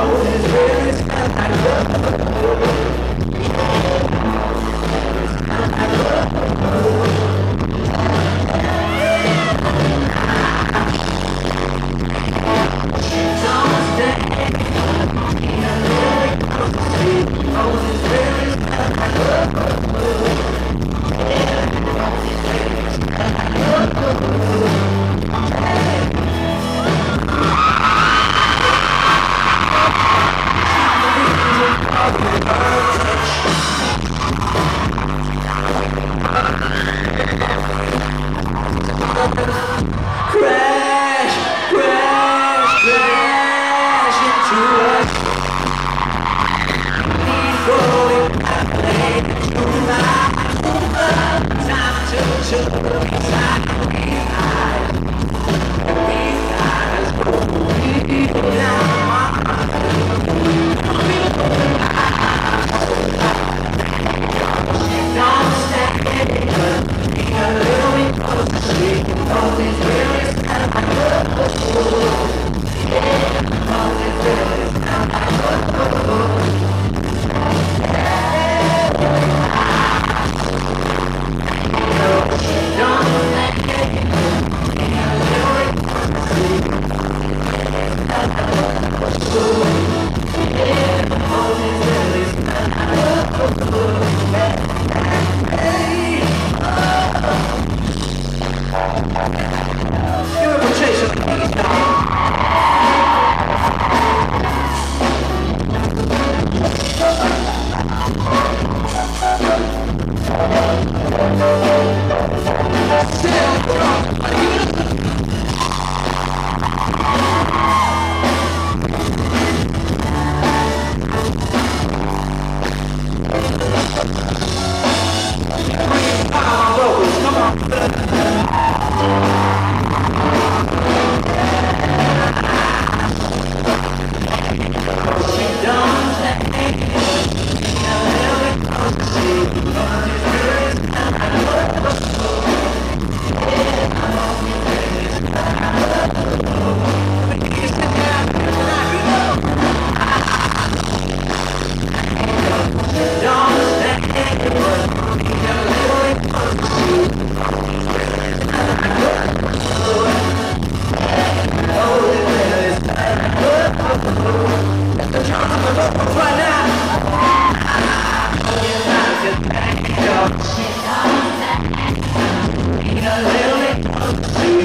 Oh, it's really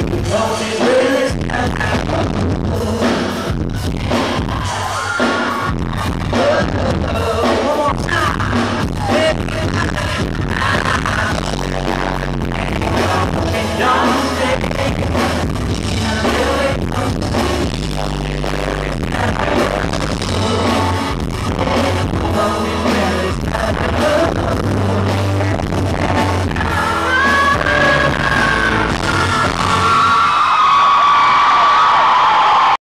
Well,